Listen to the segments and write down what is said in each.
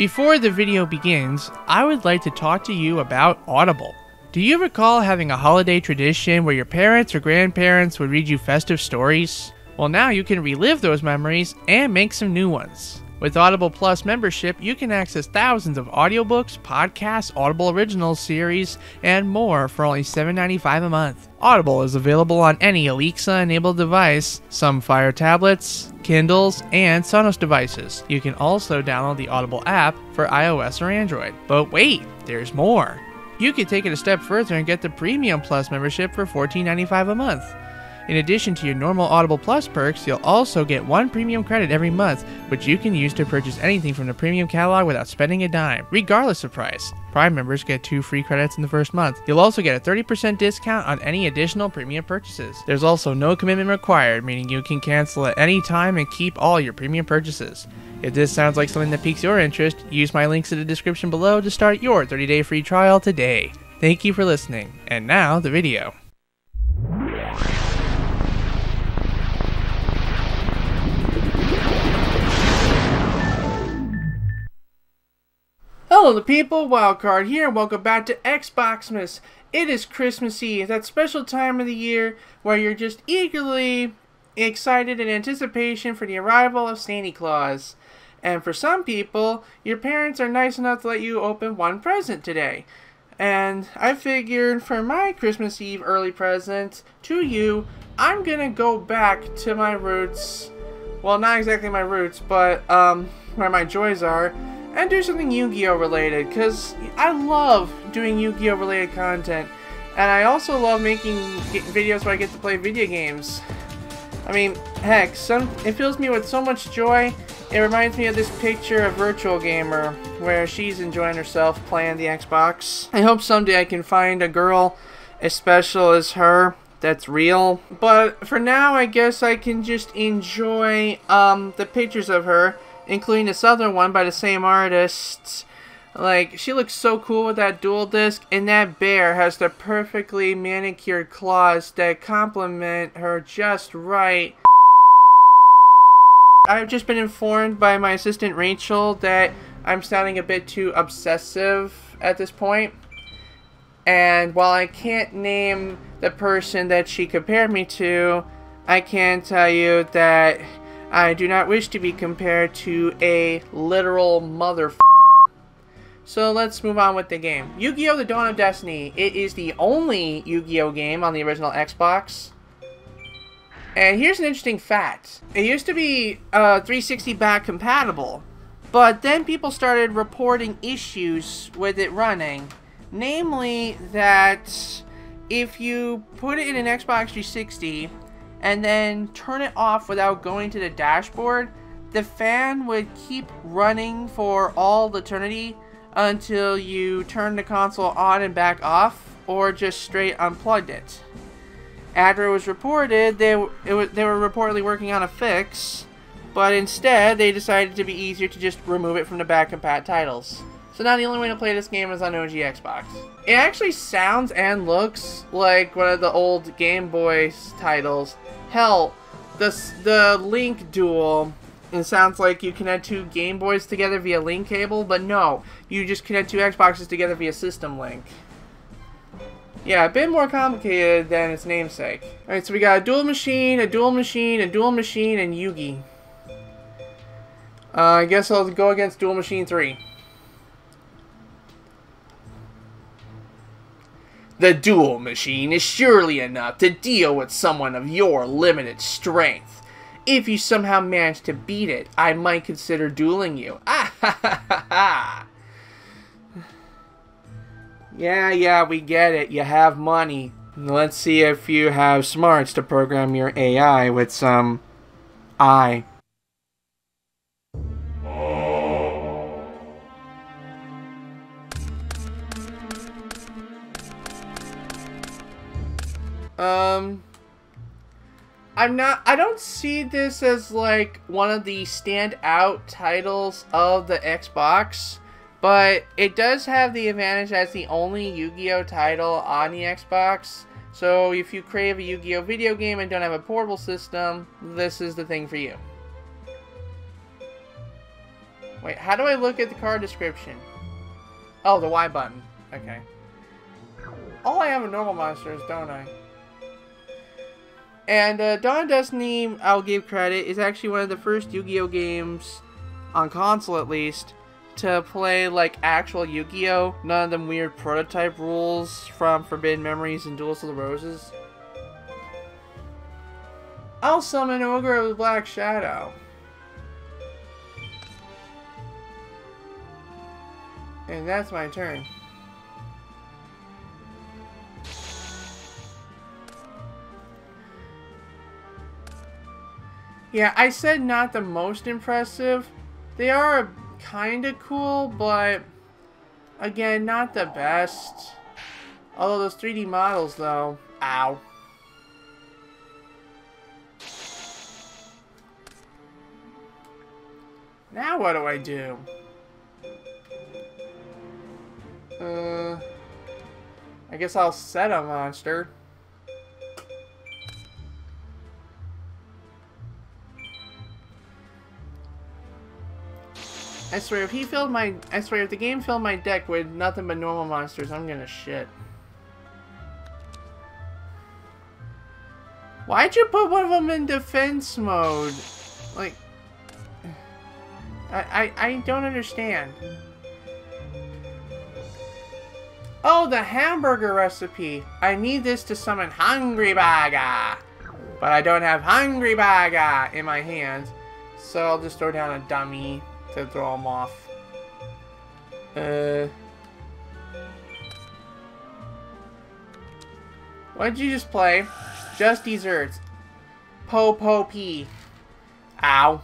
Before the video begins, I would like to talk to you about Audible. Do you recall having a holiday tradition where your parents or grandparents would read you festive stories? Well, now you can relive those memories and make some new ones. With Audible Plus membership, you can access thousands of audiobooks, podcasts, Audible Originals series, and more for only $7.95 a month. Audible is available on any Alexa enabled device, some Fire tablets, Kindles, and Sonos devices. You can also download the Audible app for iOS or Android. But wait, there's more. You can take it a step further and get the Premium Plus membership for $14.95 a month. In addition to your normal Audible Plus perks, you'll also get one premium credit every month, which you can use to purchase anything from the premium catalog without spending a dime, regardless of price. Prime members get two free credits in the first month. You'll also get a 30% discount on any additional premium purchases. There's also no commitment required, meaning you can cancel at any time and keep all your premium purchases. If this sounds like something that piques your interest, use my links in the description below to start your 30 day free trial today. Thank you for listening, and now the video. Hello, the people. Wildcard here, welcome back to Xboxmas. It is Christmas Eve, that special time of the year where you're just eagerly excited in anticipation for the arrival of Santa Claus. And for some people, your parents are nice enough to let you open one present today. And I figured for my Christmas Eve early present to you, I'm gonna go back to my roots. Well, not exactly my roots, but um, where my joys are and do something Yu-Gi-Oh related because I love doing Yu-Gi-Oh related content and I also love making videos where I get to play video games. I mean, heck, some it fills me with so much joy. It reminds me of this picture of Virtual Gamer where she's enjoying herself playing the Xbox. I hope someday I can find a girl as special as her that's real. But for now, I guess I can just enjoy um, the pictures of her including this other one by the same artist. Like, she looks so cool with that duel disk, and that bear has the perfectly manicured claws that complement her just right. I've just been informed by my assistant Rachel that I'm sounding a bit too obsessive at this point. And while I can't name the person that she compared me to, I can tell you that I do not wish to be compared to a literal mother. So let's move on with the game. Yu-Gi-Oh! The Dawn of Destiny. It is the only Yu-Gi-Oh! game on the original Xbox. And here's an interesting fact. It used to be uh, 360 back compatible, but then people started reporting issues with it running. Namely that if you put it in an Xbox 360 and then turn it off without going to the dashboard, the fan would keep running for all eternity until you turn the console on and back off or just straight unplugged it. After it was reported, they, was, they were reportedly working on a fix, but instead they decided to be easier to just remove it from the back compat titles. So now the only way to play this game is on OG Xbox. It actually sounds and looks like one of the old Game Boy titles, Hell, the, the Link Duel, it sounds like you connect two Game Boys together via link cable, but no, you just connect two Xboxes together via System Link. Yeah, a bit more complicated than its namesake. Alright, so we got a duel machine, a duel machine, a duel machine, and Yugi. Uh, I guess I'll go against Duel Machine 3. The duel machine is surely enough to deal with someone of your limited strength. If you somehow manage to beat it, I might consider dueling you. Ah ha ha ha ha! Yeah, yeah, we get it. You have money. Let's see if you have smarts to program your AI with some I. Um, I'm not. I don't see this as like one of the standout titles of the Xbox, but it does have the advantage as the only Yu-Gi-Oh title on the Xbox. So if you crave a Yu-Gi-Oh video game and don't have a portable system, this is the thing for you. Wait, how do I look at the card description? Oh, the Y button. Okay. All I have a normal monsters, don't I? And uh, Dawn Destiny, I'll give credit, is actually one of the first Yu-Gi-Oh games, on console at least, to play like actual Yu-Gi-Oh! None of them weird prototype rules from Forbidden Memories and Duels of the Roses. I'll summon Ogre of the Black Shadow. And that's my turn. Yeah, I said not the most impressive. They are kind of cool, but again, not the best. Although those 3D models, though, ow. Now what do I do? Uh, I guess I'll set a monster. I swear, if he filled my... I swear, if the game filled my deck with nothing but normal monsters, I'm gonna shit. Why'd you put one of them in defense mode? Like... I, I, I don't understand. Oh, the hamburger recipe. I need this to summon Hungry Burger. But I don't have Hungry Burger in my hands. So I'll just throw down a dummy to throw him off. Uh... What you just play? Just desserts. Po po pee. Ow.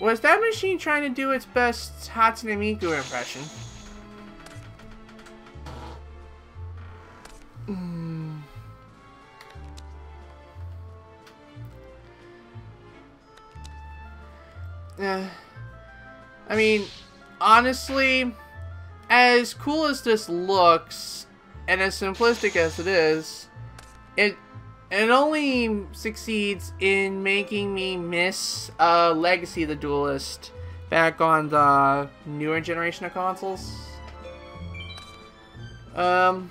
Was that machine trying to do its best Hatsune Miku impression? Uh, I mean, honestly, as cool as this looks, and as simplistic as it is, it it only succeeds in making me miss uh, Legacy the Duelist back on the newer generation of consoles. Um,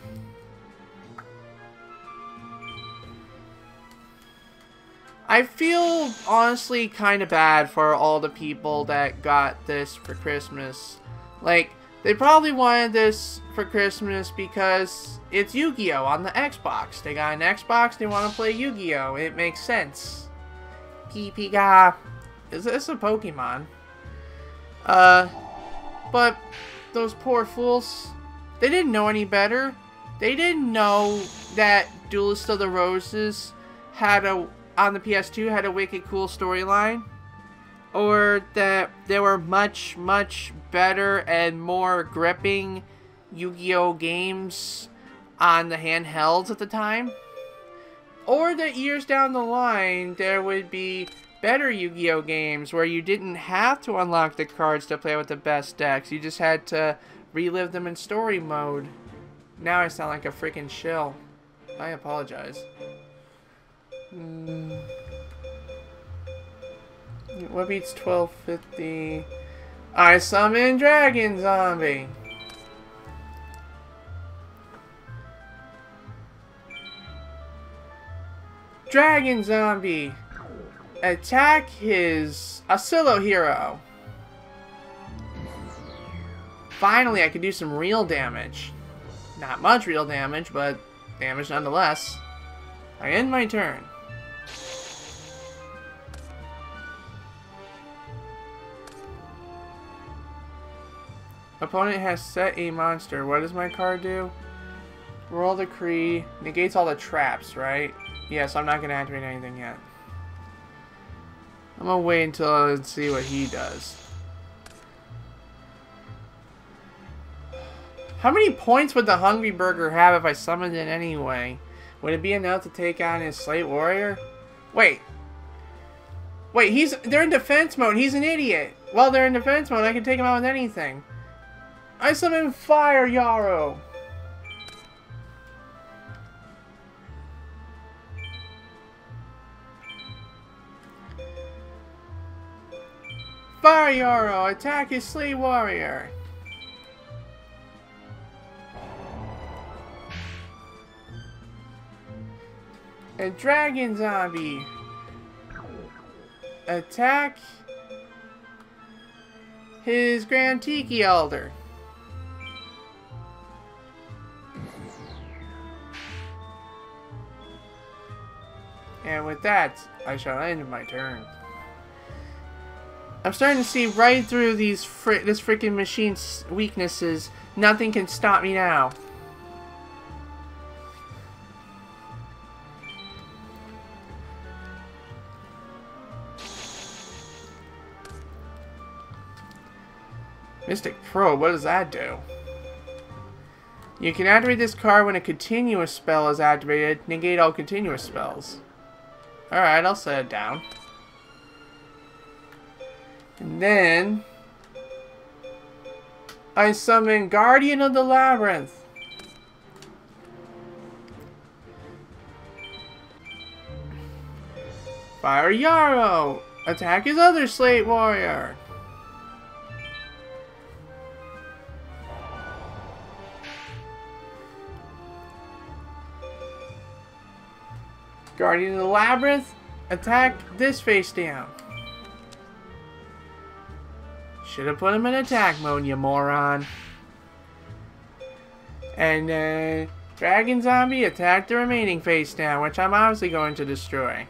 I feel honestly kind of bad for all the people that got this for Christmas. Like, they probably wanted this for Christmas because it's Yu-Gi-Oh! on the Xbox. They got an Xbox, they want to play Yu-Gi-Oh! It makes sense. Pika. Is this a Pokemon? Uh, but those poor fools, they didn't know any better. They didn't know that Duelist of the Roses had a on the PS2 had a wicked cool storyline, or that there were much, much better and more gripping Yu-Gi-Oh games on the handhelds at the time, or that years down the line there would be better Yu-Gi-Oh games where you didn't have to unlock the cards to play with the best decks, you just had to relive them in story mode. Now I sound like a freaking shill. I apologize. Mm. What beats 1250? I summon Dragon Zombie! Dragon Zombie! Attack his Asilo hero! Finally, I can do some real damage. Not much real damage, but damage nonetheless. I end my turn. Opponent has set a monster. What does my card do? Royal Decree. Negates all the traps, right? Yes, I'm not going to activate anything yet. I'm going to wait until I see what he does. How many points would the Hungry Burger have if I summoned it anyway? Would it be enough to take on his Slate Warrior? Wait. Wait, he's they're in defense mode. He's an idiot. Well, they're in defense mode. I can take him out with anything. I summon Fire Yarrow! Fire Yaro, attack his Slate Warrior. A Dragon Zombie. Attack his Grand Tiki Elder. And with that, I shall end my turn. I'm starting to see right through these fr this freaking machine's weaknesses. Nothing can stop me now. Mystic Probe, what does that do? You can activate this card when a continuous spell is activated. Negate all continuous spells. Alright, I'll set it down. And then... I summon Guardian of the Labyrinth. Fire Yaro! Attack his other Slate Warrior! Guardian of the Labyrinth, attack this face down. Should have put him in attack mode, you moron. And uh, Dragon Zombie, attack the remaining face down, which I'm obviously going to destroy.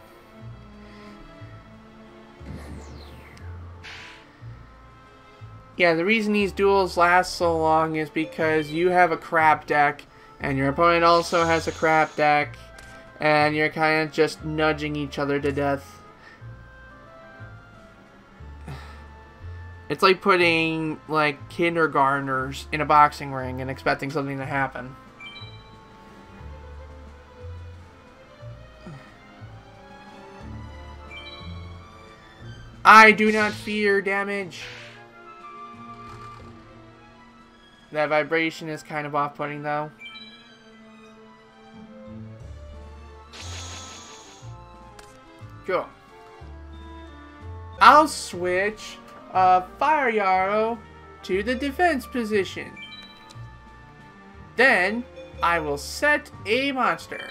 Yeah, the reason these duels last so long is because you have a crap deck, and your opponent also has a crap deck, and you're kind of just nudging each other to death. It's like putting, like, kindergartners in a boxing ring and expecting something to happen. I do not fear damage. That vibration is kind of off-putting, though. Cool. I'll switch uh, Fire Yaro to the defense position. Then, I will set a monster.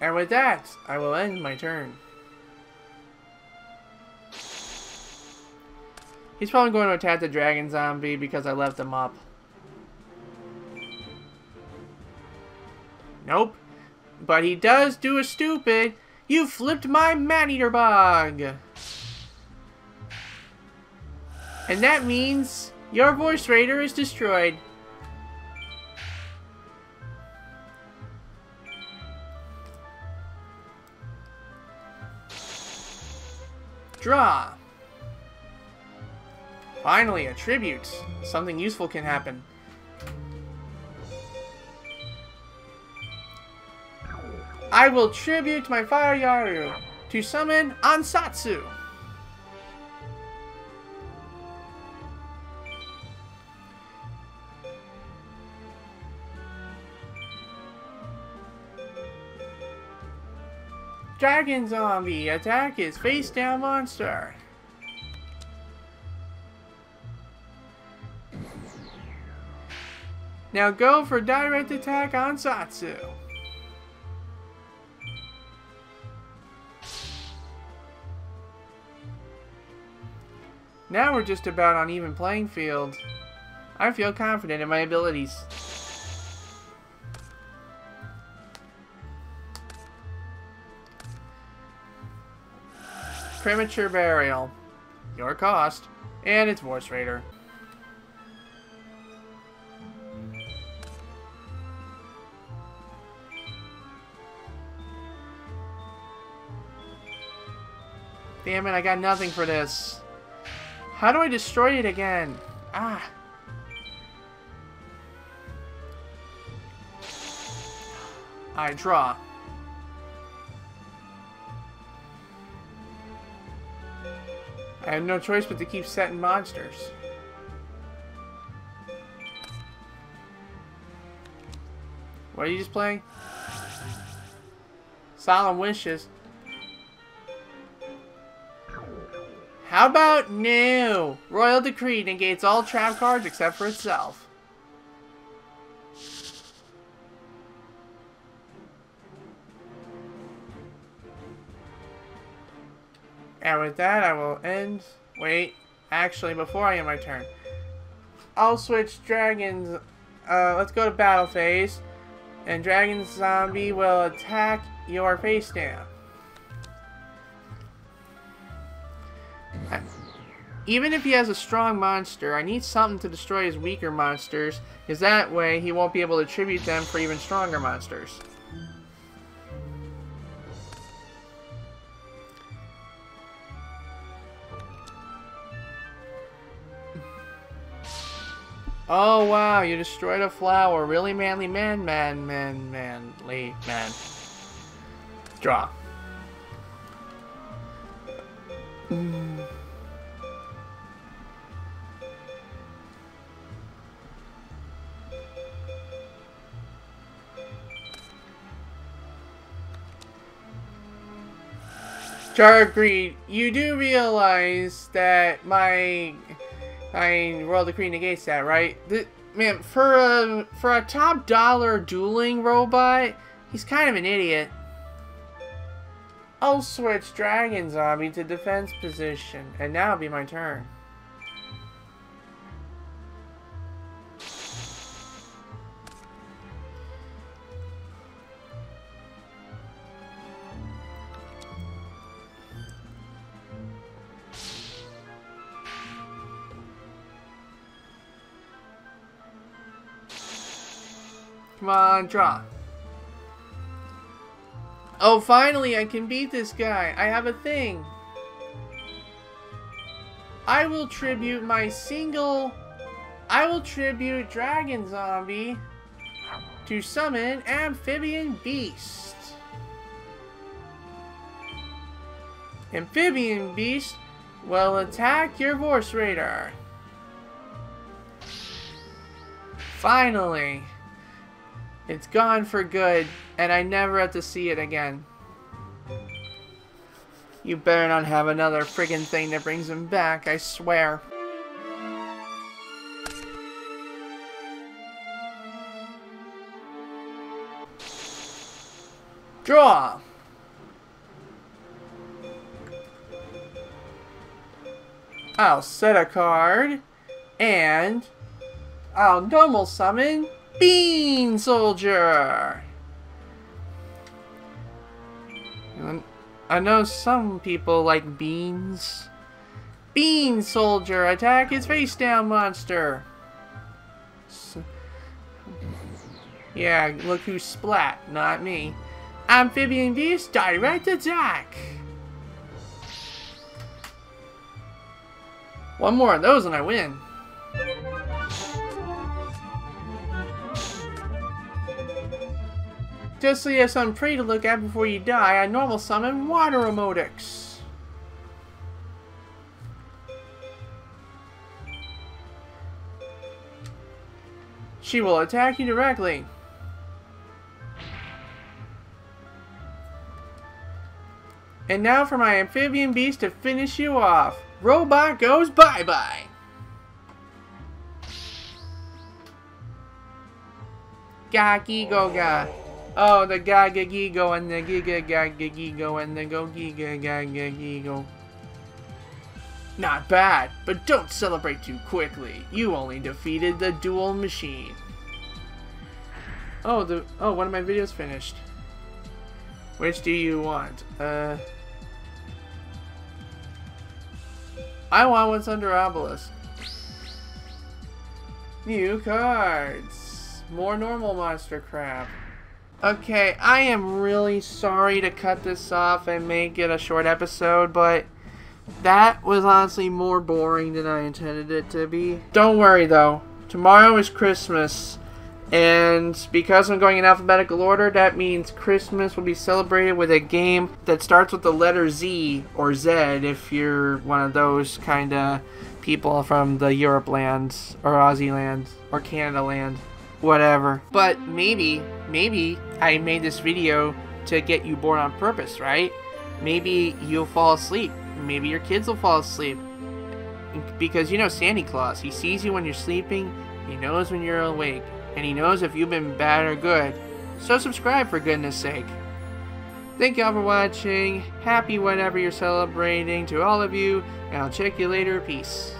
And with that, I will end my turn. He's probably going to attack the dragon zombie because I left him up. Nope. But he does do a stupid. You flipped my man-eater bug. And that means your Vorse Raider is destroyed. Draw. Finally, a tribute. Something useful can happen. I will tribute my Fire Yaru to summon Ansatsu. Dragon Zombie, attack is face down monster. Now go for direct attack Ansatsu. Now we're just about on even playing field. I feel confident in my abilities. Premature Burial. Your cost. And it's Vorse Raider. Damn it, I got nothing for this. How do I destroy it again? Ah. I draw. I have no choice but to keep setting monsters. What are you just playing? Solemn wishes. How about no? Royal Decree negates all trap cards except for itself. And with that, I will end. Wait, actually, before I end my turn, I'll switch dragons. Uh, let's go to battle phase, and dragon zombie will attack your face down. Even if he has a strong monster, I need something to destroy his weaker monsters, because that way he won't be able to tribute them for even stronger monsters. Oh wow, you destroyed a flower. Really manly man, man, man, man, late man. Draw. Mm. Jar of Greed. You do realize that my I mean, Royal Decree negates that, right? The, man, for a for a top dollar dueling robot, he's kind of an idiot. I'll switch Dragon Zombie to defense position, and now be my turn. Come on, draw. Oh, finally, I can beat this guy. I have a thing. I will tribute my single... I will tribute Dragon Zombie to summon Amphibian Beast. Amphibian Beast will attack your Vorse Raider. Finally. It's gone for good, and I never have to see it again. You better not have another friggin' thing that brings him back, I swear. Draw! I'll set a card, and I'll normal summon Bean Soldier! I know some people like beans. Bean Soldier, attack his face down monster. So, yeah, look who splat, not me. Amphibian Beast, direct attack! One more of those and I win. Just so you have some prey to look at before you die, I normal summon Water Omotics. She will attack you directly. And now for my amphibian beast to finish you off. Robot goes bye-bye. Gaki Goga. Oh, the Gagagigo and the Giga Gaga Gigo and the Go Giga Gaga Gigo. Not bad, but don't celebrate too quickly. You only defeated the duel machine. Oh, the oh, one of my videos finished. Which do you want? Uh, I want what's under obelisk. New cards. More normal monster crap. Okay, I am really sorry to cut this off and make it a short episode, but that was honestly more boring than I intended it to be. Don't worry though, tomorrow is Christmas, and because I'm going in alphabetical order, that means Christmas will be celebrated with a game that starts with the letter Z, or Z if you're one of those kind of people from the Europe lands, or Aussie lands, or Canada land whatever. But maybe, maybe I made this video to get you bored on purpose, right? Maybe you'll fall asleep. Maybe your kids will fall asleep. Because you know Santa Claus, he sees you when you're sleeping, he knows when you're awake, and he knows if you've been bad or good. So subscribe for goodness sake. Thank y'all for watching. Happy whatever you're celebrating to all of you, and I'll check you later. Peace.